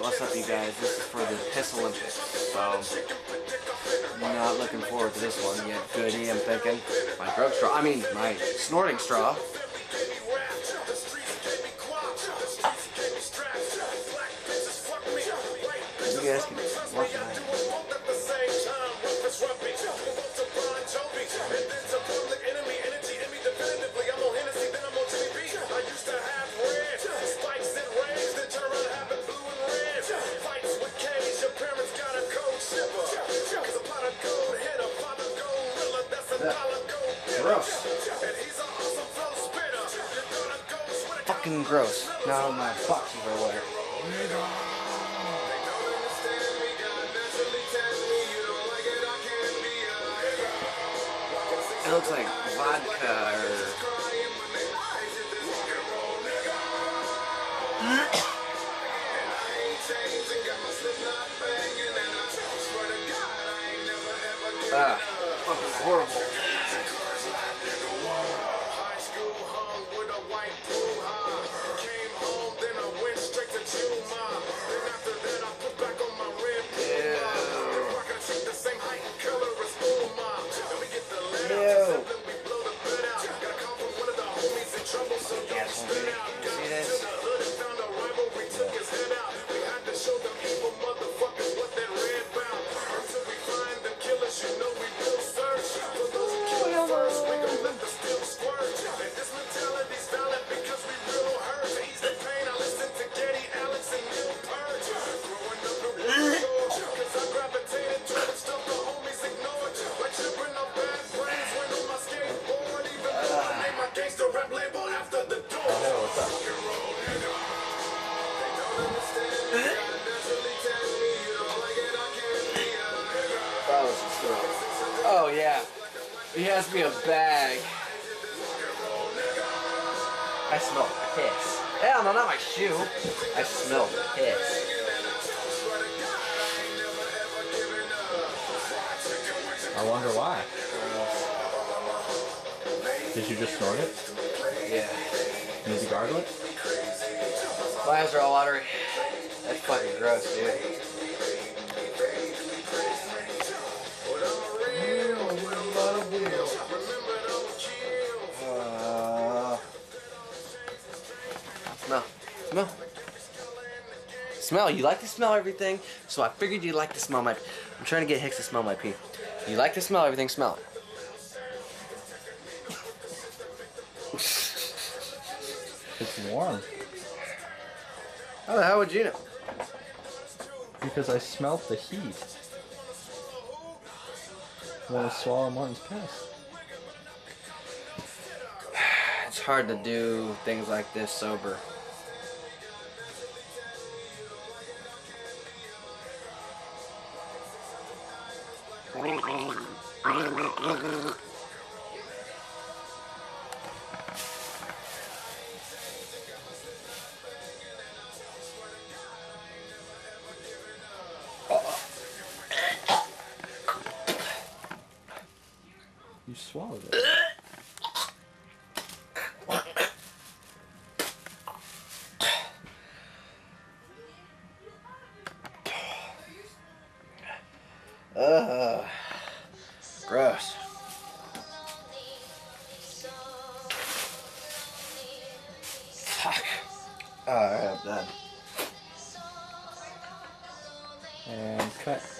Alright, what's up you guys? This is for the Piss Olympics. So, not looking forward to this one yet. Goody, I'm thinking. My drug straw. I mean, my snorting straw. Gross. Fucking gross. Now my boxes are wet. It looks like vodka or ah, horrible. Oh yeah. He has me a bag. I smell piss. Hell no, not my shoe. I smell piss. I wonder why. Uh, Did you just snort it? Yeah. Need to gargle it? My eyes are all watery. That's fucking gross, dude. Uh, smell. Smell. Smell. You like to smell everything, so I figured you'd like to smell my. I'm trying to get Hicks to smell my pee. You like to smell everything, smell it. It's warm. How the hell would you know? Because I smelt the heat. I want to swallow Morton's piss. It's hard to do things like this sober. You swallowed it. Ugh. Gross. Fuck. Alright, I'm done. And cut.